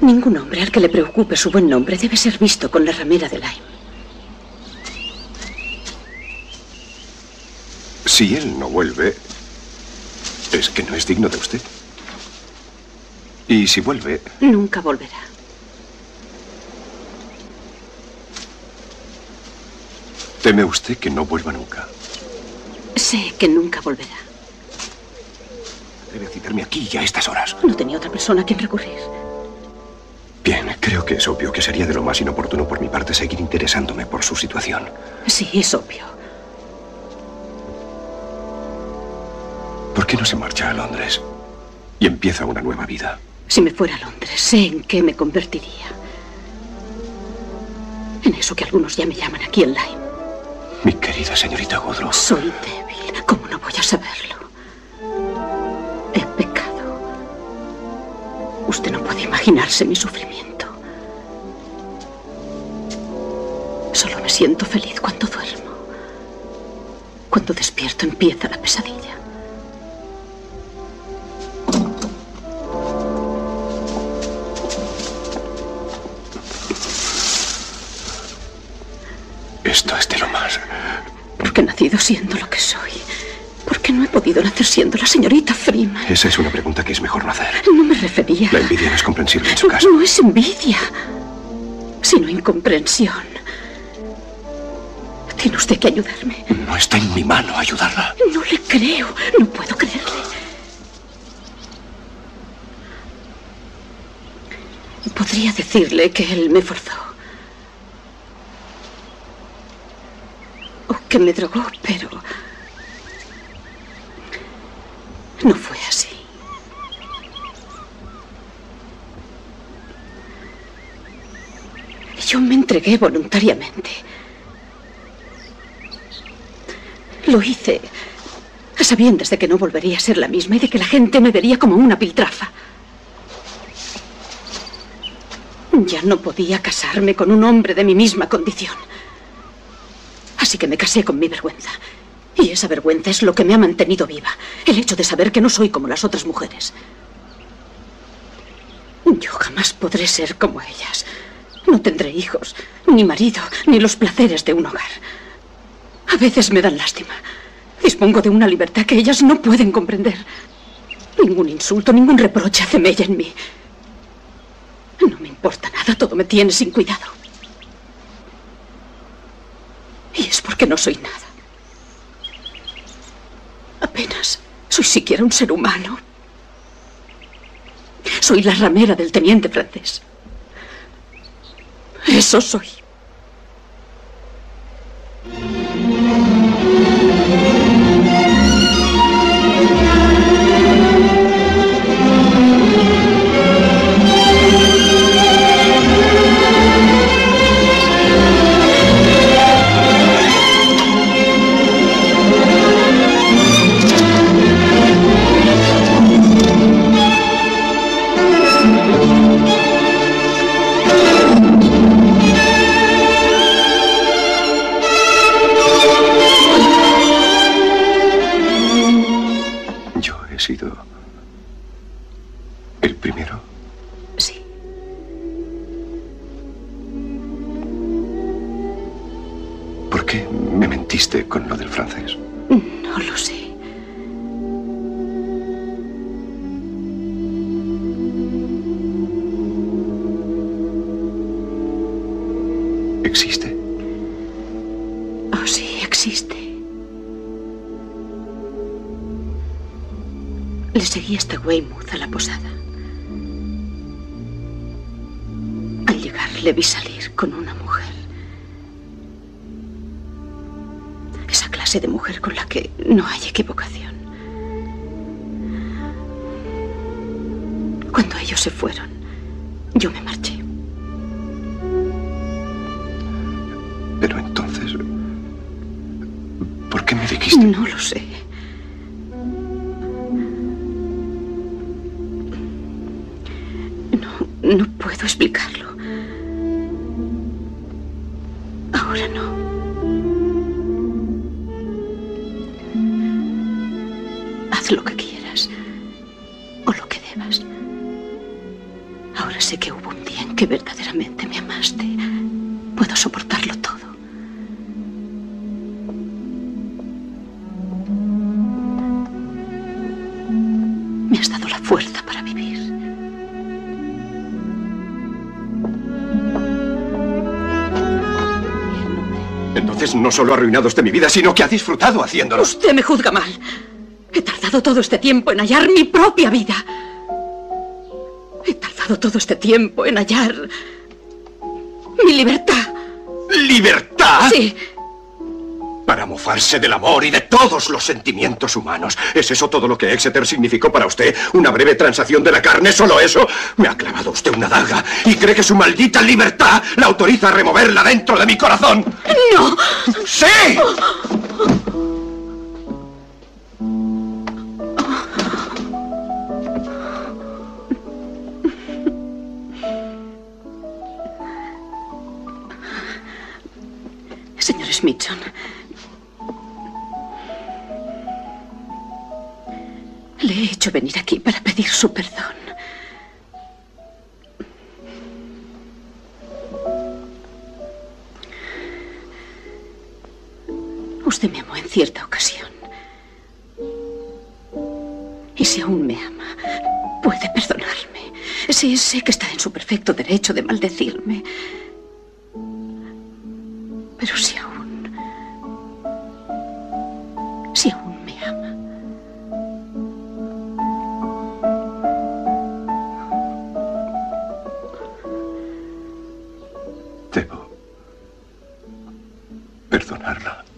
Ningún hombre al que le preocupe su buen nombre debe ser visto con la ramera de Lyme. Si él no vuelve, es que no es digno de usted. Y si vuelve... Nunca volverá. ¿Teme usted que no vuelva nunca? Sé que nunca volverá. Debe citarme aquí y a estas horas. No tenía otra persona a quien recurrir. Bien, creo que es obvio que sería de lo más inoportuno por mi parte seguir interesándome por su situación. Sí, es obvio. ¿Por qué no se marcha a Londres y empieza una nueva vida? Si me fuera a Londres, sé en qué me convertiría. En eso que algunos ya me llaman aquí en Lyme. Mi querida señorita Godro. Soy débil. ¿Cómo no voy a saberlo? Usted no puede imaginarse mi sufrimiento. Solo me siento feliz cuando duermo. Cuando despierto empieza la pesadilla. Esto es de lo más. Porque he nacido siendo lo que soy. No he podido nacer siendo la señorita Freeman. Esa es una pregunta que es mejor no hacer. No me refería. La envidia no es comprensible en su caso. No es envidia, sino incomprensión. Tiene usted que ayudarme. No está en mi mano ayudarla. No le creo. No puedo creerle. Podría decirle que él me forzó. O que me drogó, pero... No fue así. Yo me entregué voluntariamente. Lo hice a sabiendas de que no volvería a ser la misma y de que la gente me vería como una piltrafa. Ya no podía casarme con un hombre de mi misma condición. Así que me casé con mi vergüenza. Y esa vergüenza es lo que me ha mantenido viva. El hecho de saber que no soy como las otras mujeres. Yo jamás podré ser como ellas. No tendré hijos, ni marido, ni los placeres de un hogar. A veces me dan lástima. Dispongo de una libertad que ellas no pueden comprender. Ningún insulto, ningún reproche hace mella en mí. No me importa nada, todo me tiene sin cuidado. Y es porque no soy nada. Soy siquiera un ser humano. Soy la ramera del teniente francés. Eso soy. Mentiste con lo del francés? No lo sé. ¿Existe? Oh, sí, existe. Le seguí hasta Weymouth a la posada. Al llegar le vi salir con una mujer. Clase de mujer con la que no hay equivocación. Cuando ellos se fueron, yo me marché. Pero entonces... ¿Por qué me dijiste? No lo sé. No, no puedo explicarlo. Haz lo que quieras o lo que debas. Ahora sé que hubo un día en que verdaderamente me amaste. Puedo soportarlo todo. Me has dado la fuerza para vivir. Entonces no solo ha arruinado usted mi vida, sino que ha disfrutado haciéndolo. Usted me juzga mal. He tardado todo este tiempo en hallar mi propia vida. He tardado todo este tiempo en hallar mi libertad. ¿Libertad? Sí, Para mofarse del amor y de todos los sentimientos humanos. ¿Es eso todo lo que Exeter significó para usted? ¿Una breve transacción de la carne? ¿Solo eso? Me ha clavado usted una daga y cree que su maldita libertad la autoriza a removerla dentro de mi corazón. no. ¡Sí! Smithson. Le he hecho venir aquí para pedir su perdón. Usted me amó en cierta ocasión. Y si aún me ama, puede perdonarme. Sí, sé que está en su perfecto derecho de maldecirme. Pero si aún... Debo perdonarla.